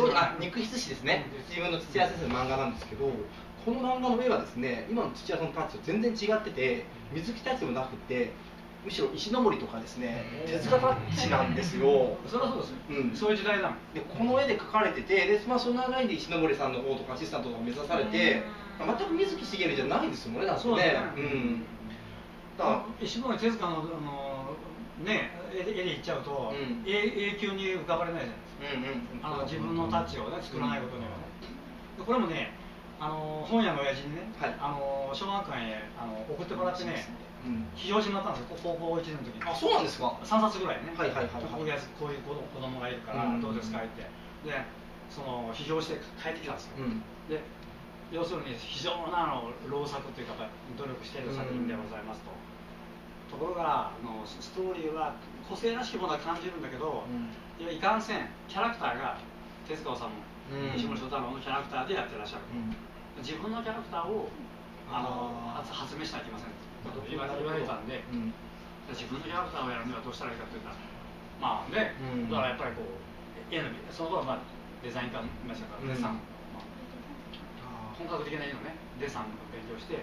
そうあ肉筆師ですね。自分の土屋先生の漫画なんですけどこの漫画の絵はですね今の土屋さんのタッチと全然違ってて水木タッチでもなくてむしろ石森とかですね手塚タッチなんですよ。それはそうですよ、うん。そういう時代だでこの絵で描かれててで、まあ、そのラインで石森さんの方とかアシスタントとか目指されて、まあ全く水木しげるじゃないですもんねだってね。そうだね。うん。だから石森手塚のあのね絵で絵で言っちゃうと、うん。永永久に浮かばれないじゃないですか。うんうんあの自分のタッチをね作らないことにはね、でこれもねあの本屋の親父にね、はい。あの小学館へあの送ってもらってねうん。非常してもらったんですよ。高校1年の時に。あそうなんですか。3冊ぐらいね、はいはいはいはい。こういうこういう子供がいるからうんどうですかって。でその批評して帰ってきたんですよ、うん。で要するに非常なあの労作というか努力している作品でございますと、ところがあのストーリーは個性らしきものは感じるんだけど、うん。いやいかんせんキャラクターが手塚治虫、うん。石森章太郎のキャラクターでやってらっしゃる、うん。自分のキャラクターをあの発発明しなきゃいけませんと言われ言われたんで、うん。自分のキャラクターをやるにはどうしたらいいかというとまあね、うん。だからやっぱりこう絵のその頃はまあデザイン科いましたから、うん。デッサン、まあ、あ本格的な絵のねデッサンの勉強して、ー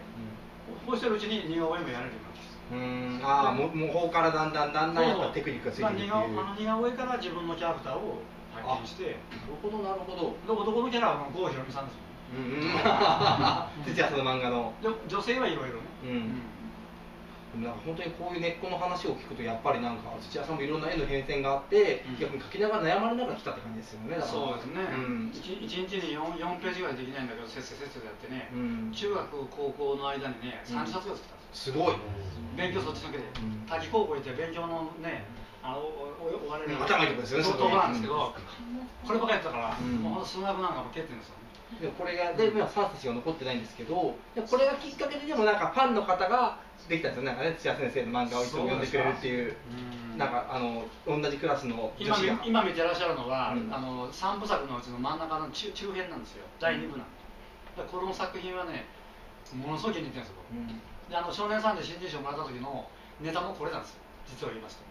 こうしてるうちに似顔絵もやれるようになってきたうんああもう。もう方からだんだんだんだんやっぱテクニックがついてくる。っていうまあ似顔絵から自分のキャラクターを発見してなるほど。なるほどで男のキャラは郷ひろみさんですよ。うんうん。哲也さんの漫画の。で女性はいろいろね、うんでもなんか本当にこういう根っこの話を聞くとやっぱりなんか土屋さんもいろんな絵の変遷があって、うん。逆に描きながら悩まれながら来たって感じですよねそうですね、うん。一一日に 4, 4ページぐらいできないんだけどせっせせっせとやってね、うん。中学高校の間にねうん。30冊ぐらい作ったんですすごい、勉強そっちだけで、ん。滝高校行って勉強のねあのおおおわれるうん。頭いいとこですよねそうそことこなんですけど、こればっかりやってたから、うん。もう数学なんかも蹴ってるんですよねでもこれがで今3冊しか残ってないんですけどこれがきっかけででもなんかファンの方ができたんですよ。なんかね土屋先生の漫画をいつも読んでくれるっていううんなんかあの同じクラスの女今見子が。今見てらっしゃるのは、うん。あの3部作のうちの真ん中の中中編なんですよ。第2部なんで、だからこの作品はねものすごい気に入ってるんですようん。であの少年サンデー新人賞もらった時のネタもこれなんですよ。実を言いますと、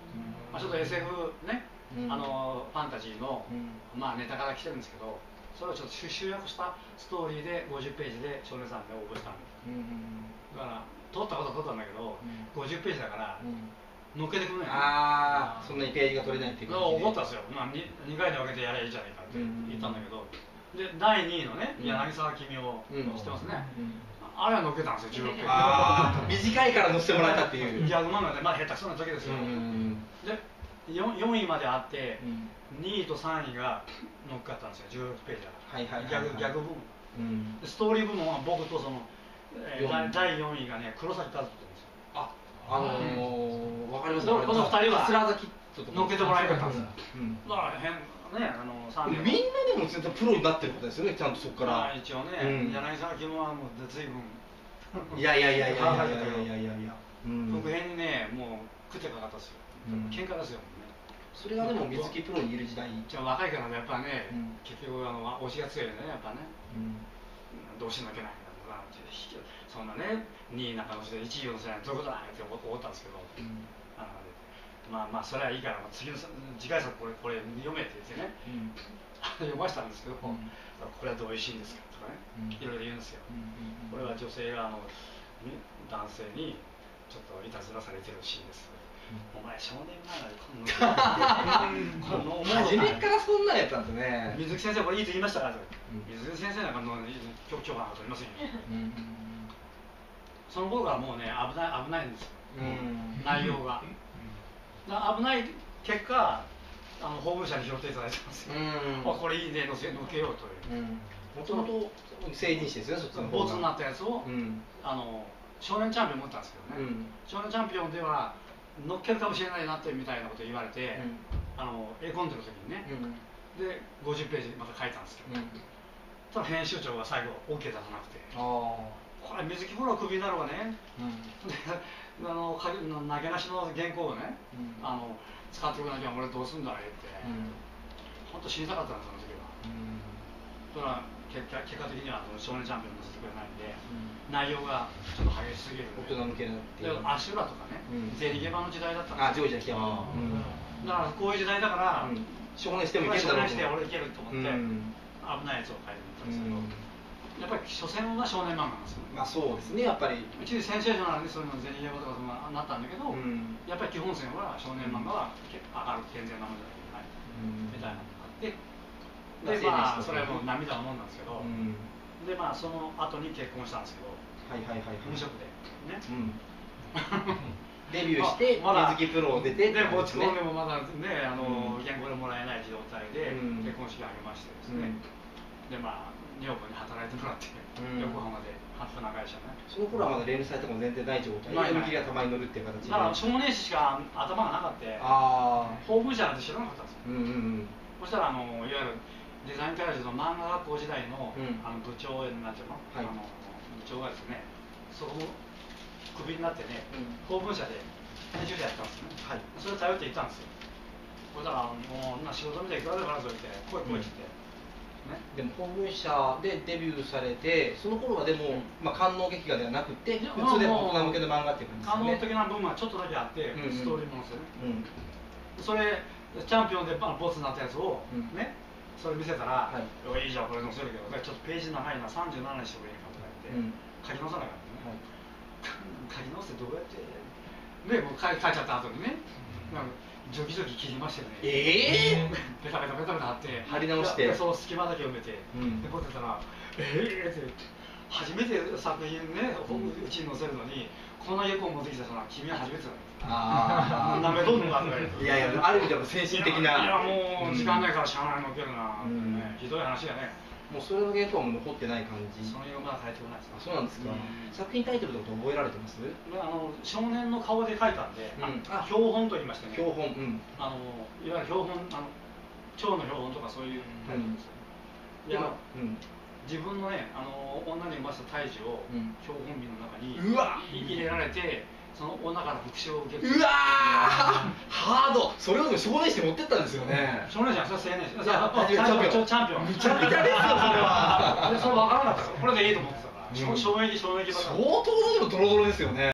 まあ、ちょっと SF ね、うん。あのファンタジーの、うん。まあ、ネタから来てるんですけどそれをちょっと集集約したストーリーで50ページで少年サンデーを応募したんでうんだから通ったことは通ったんだけど、うん。50ページだからうん。乗っけてくるの。よ、ああそんなにページが取れないっていうだから怒ったんですよ、まあ、2, 2回に分けてやればいいじゃないかって言ったんだけど、で第2位のね、うん。柳沢君をうん。知ってますね、うんあれは乗っけたんですよ、16ページ。ああ短いから載せてもらえたっていう。ギャグ漫画で、まあ、下手くそな時ですよ。うん。で 4, 4位まであって、うん。2位と3位が乗っかったんですよ、16ページだから。はいはいはいはい。ギャグギャグ部門うん。でストーリー部門は僕とその、えー四位。第第4位がね、黒崎和人って言うんですよ。ああのー、わかりますこのこの二人は桂崎乗っけてもらえなかったんですよ。うん。だから変、ね、あの3みんなでも絶対プロになってることですよねちゃんとそこから、まあ、一応ね、うん。柳沢君はもう随分。いやいやいやいやいやいやいやいやいや。いや、うん。続編にねもう食ってかかったですよ、うん。喧嘩ですよ、ね、それがでも水木プロにいる時代、うんじゃあ若いからねやっぱね、うん。結局あの推しが強いよねやっぱね。うん。どうしなきゃないんだとかそんなね2位なんかの人で1位を乗せないどういうことだって思ったんですけど、あのまあまあそれはいいから次の次回作これこれ読めって言ってね。うん。読ましたんですけど、うん。これはどういうシーンですかとかね、うん。いろいろ言うんですよ、うん。これは女性があのね男性にちょっといたずらされてるシーンです、お前少年漫画でこんなこの初めからそんなんやったんですね水木先生これいいと言いましたから、ん。水木先生なんかの許許可なんか取りませんようん。その頃からもうね危ない危ないんですよ、うん。内容が、だ危ない結果あの法務者に拾っていただいてますよ、うん。あこれいいね乗せ乗っけようという、もともと成人誌ですねそっちのボツになったやつを、うん。あの少年チャンピオン持ったんですけどね、うん。少年チャンピオンでは乗っけるかもしれないなってみたいなこと言われて、うん。あの絵コンテの時にね、うん。で50ページまた書いたんですけど、うん。ただ編集長が最後 OK 出さなくて。ああこれ水木プロはクビになるわね。うん。であのか投げなしの原稿をね、うん。あの使ってくれなきゃ俺どうすんだいって、うん。本当知りたかったんですその時は。だから結果結果的にはその少年チャンピオン乗せてくれないんで、内容がちょっと激しすぎる。んで大人向けなっていうでアシュラとかね、うん。ゼリゲバの時代だったんあですよ。ジョージ秋山うん。だからこういう時代だから、うん。少年してもいけるだろう少年して俺いけると思って、うん。危ないやつを書いてみたんですけど、うん。やっぱり所詮は少年漫画なんですよ。まあそうですねやっぱり。うちでセンセーショナルにそういうのゼニゲームとかそんななったんだけど、うん。やっぱり基本線は少年漫画はけ明るく健全なものじゃないうん。みたいなのがあってまあでまあそれはもう涙のもんなんですけど、うん。でまあその後に結婚したんですけど。はいはいはいはい。無職で。ね、うん。デビューしてままだ。水木プロを出てで持ち込んでももまだねあの、うん。原稿でもらえない状態でうん。結婚式あげましてですね、でまあ女房に働いてもらって、うん。横浜で船会社ね。その頃はまだ連載とかも全然ない状態？でないない。読み切りがたまに乗るっていう形で。だから少年誌しか頭がなかったああ法文社なんて知らなかったんですよ。うんうんうん。そしたらあのいわゆるデザインカレッジの漫画学校時代の,、うん。あの部長なんていうの,、はい。あの部長がですねそこクビになってね、うん。法文社で編集者やったんですね、はい。それを頼って行ったんですよ。そしたらもうな仕事みたいいくらでもあるぞって来い来いって言って、ね。でも法文社でデビューされてその頃はでも、まあ、官能劇画ではなくて普通で大人向けの漫画っていう感じですね。的な部分はちょっとだけあって、うんうん。ストーリーものですよね。うん。それチャンピオンでまあボツになったやつを、うん。ねそれ見せたら、はい。おいいじゃんこれ載せるけどねちょっとページ長いな37にしてくれへんかとか言って、うん。書き直さなかったね、はい。書き直してどうやって？でもう書い書いちゃった後にね、なんかジョキジョキ切りましてね。ええペタペタペタペタ貼って。貼り直して。でそう隙間だけ埋めて、うん。で持ってたら「ええー!」って初めて作品ね、うちに載せるのにこんな原稿持ってきたのは君は初めてだねあなめとんのかとか言っていやいやある意味でも精神的な。いやいやもう時間ないからしゃあないのけるな、うん。ねひどい話やね。もうそれの原稿はもう残ってない感じ。その辺はまだ書いてこないですあそうなんですか、うん。作品タイトルとか覚えられてます？であの少年の顔で書いたんで、うん。あ標本と言いましてね。標本うん。あのいわゆる標本あの蝶の標本とかそういうタイトルですよ、であのうん。自分のねあの女に産ませた胎児をうん。標本瓶の中にうわ入れられてその女から復讐を受ける。うわー！ハード。それをでも少年誌持ってったんですよね。少年じゃんそれ青年いやチャンピオン。チャンピオン。むちゃくちゃですよそれは。でそれ分からなかったこれでいいと思ってたから、うん。衝撃衝撃相当のでもドロドロですよね